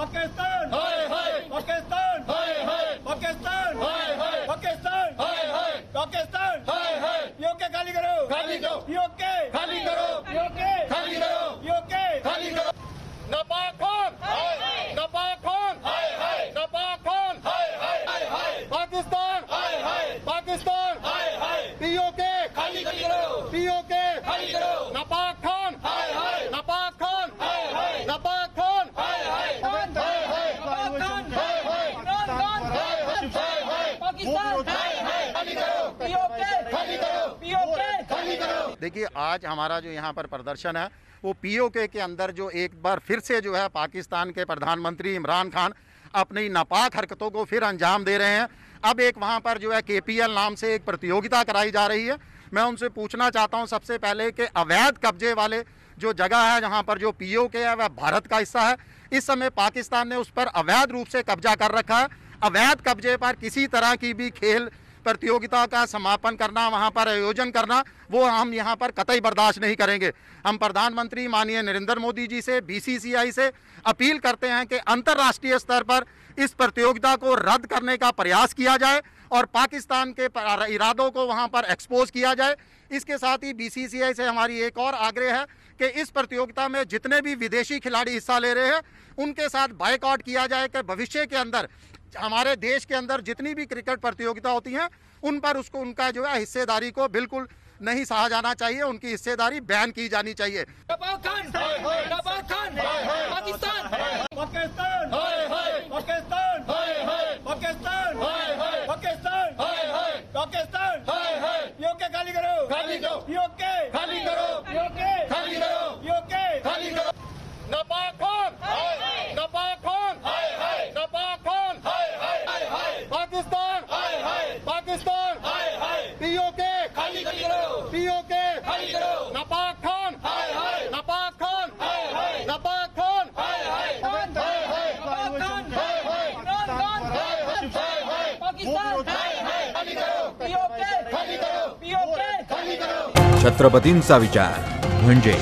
पाकिस्तान हाय हाय पाकिस्तान हाय हाय पाकिस्तान हाय हाय पाकिस्तान हाय हाय पाकिस्तान हाय हाय पीओके खाली करो खाली करो पीओके खाली करो पीओके खाली करो पीओके खाली करो नपाक कौन नपाक कौन नपाक कौन पाकिस्तान हाय हाय पाकिस्तान हाय हाय पीओके खाली करो पीओके खाली करो नपाक खान नपाक खान नपाक खान देखिए, आज हमारा जो यहाँ पर प्रदर्शन है, वो पीओके के अंदर जो एक बार फिर से जो है पाकिस्तान के प्रधानमंत्री इमरान खान अपनी नापाक हरकतों को फिर अंजाम दे रहे हैं। अब एक वहाँ पर जो है केपीएल नाम से एक प्रतियोगिता कराई जा रही है। मैं उनसे पूछना चाहता हूँ सबसे पहले कि अवैध कब्जे वाले जो जगह है, जहाँ पर जो पीओके है, वह भारत का हिस्सा है। इस समय पाकिस्तान ने उस पर अवैध रूप से कब्जा कर रखा है। अवैध कब्जे पर किसी तरह की भी खेल प्रतियोगिता का समापन करना, वहाँ पर आयोजन करना, वो हम यहाँ पर कतई बर्दाश्त नहीं करेंगे। हम प्रधानमंत्री माननीय नरेंद्र मोदी जी से बीसीसीआई से अपील करते हैं कि अंतर्राष्ट्रीय स्तर पर इस प्रतियोगिता को रद्द करने का प्रयास किया जाए और पाकिस्तान के इरादों को वहाँ पर एक्सपोज किया जाए। इसके साथ ही बीसीसीआई से हमारी एक और आग्रह है कि इस प्रतियोगिता में जितने भी विदेशी खिलाड़ी हिस्सा ले रहे हैं, उनके साथ बाइकआउट किया जाए कि भविष्य के अंदर हमारे देश के अंदर जितनी भी क्रिकेट प्रतियोगिता होती हैं, उन पर उसको, उनका जो है हिस्सेदारी को बिल्कुल नहीं सहा जाना चाहिए, उनकी हिस्सेदारी बैन की जानी चाहिए पाकिस्तान पाकिस्तान पाकिस्तान हाय हाय पाकिस्तान हाय हाय पाकिस्तान हाय हाय पाकिस्तान हाय हाय पाकिस्तान हाय हाय पीओके खाली करो खाली करो पीओके खाली करो पीओके खाली करो पीओके खाली करो नपाक कौन नपाक कौन नपाक कौन पाकिस्तान पाकिस्तान पीओके खाली करो पीओके खाली नपाक खान नपाक खान नपाक खान पीओके पीओके छत्रपतींचा विचार म्हणजे